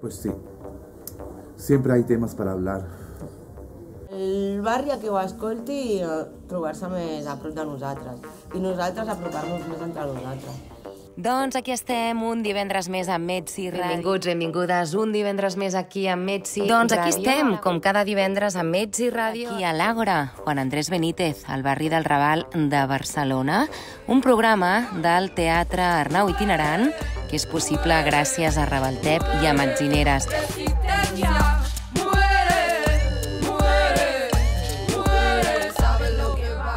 Pues sí, siempre hay temas para hablar. El barri a qui ho escolti trobar-se més a prop de nosaltres i nosaltres apropar-nos més entre nosaltres. Doncs aquí estem, un divendres més amb Metzi Ràdio. Benvinguts, benvingudes, un divendres més aquí amb Metzi Doncs aquí Ràdio. estem, com cada divendres amb Metzi Ràdio. Aquí a l'Àgora, Juan Andrés Benítez, al barri del Raval de Barcelona, un programa del Teatre Arnau Itinerant que és possible gràcies a Ravaltep i a Metzineres.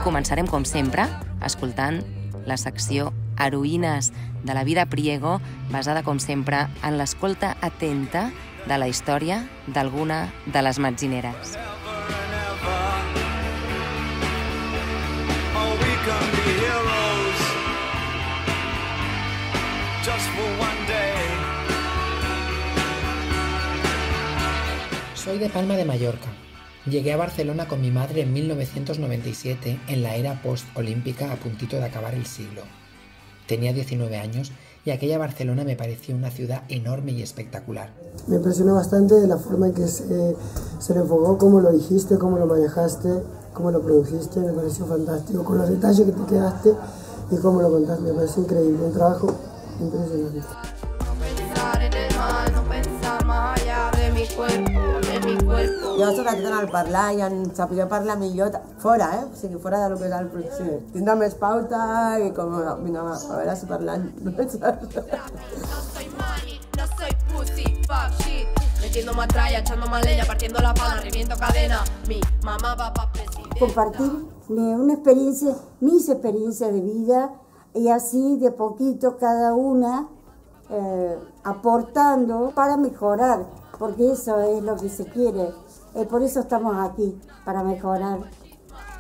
Començarem, com sempre, escoltant la secció Heroïnes de la vida Priego, basada, com sempre, en l'escolta atenta de la història d'alguna de les metzineres. We can be heroes just for one day. Soy de Palma de Mallorca. Llegué a Barcelona con mi madre en 1997, en la era post-olímpica a puntito de acabar el siglo. Tenía 19 años y aquella Barcelona me parecía una ciudad enorme y espectacular. Me impresionó bastante la forma en que se, se le enfocó, cómo lo dijiste, cómo lo manejaste, cómo lo produjiste, me pareció fantástico, con los detalles que te quedaste y cómo lo contaste, me pareció increíble, un trabajo impresionante. Jo sobretot en el parlar i en saber parlar millor fora, eh? O sigui, fora de lo que és el sí. Tindre més pauta i com, vinga, va, a veure si parlant no soy money, no soy pussy, fuck shit. Metiendo matralla, echando más leña, partiendo la pana, reviento cadena. Mi mamá va pa' presidente. compartir mi- una experiencia, mis experiencias de vida y así de poquito cada una eh, aportando para mejorar, porque eso es lo que se quiere. Eh, por eso estamos aquí, para mejorar.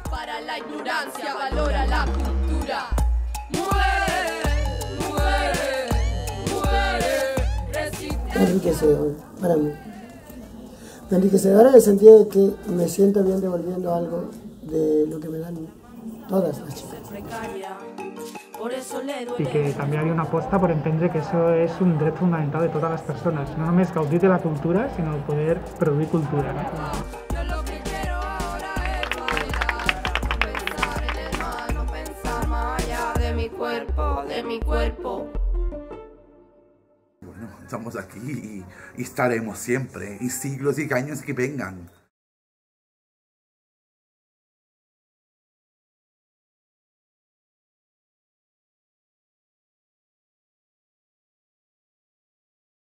Para la ignorancia, valora la cultura. Muere, muere, muere. Resiste. enriquecedor para mí. Enriquecedor en el sentido de que me siento bien devolviendo algo de lo que me dan todas las chicas. I que també hi ha una aposta per entendre que això és un dret fonamental de totes les persones, no només gaudir de la cultura, sinó poder produir cultura. No? Yo lo que quiero ahora es bailar. Pensar en el mal, no pensar más allá de mi cuerpo, de mi cuerpo. Bueno, estamos aquí y, y estaremos siempre, y siglos y años que vengan.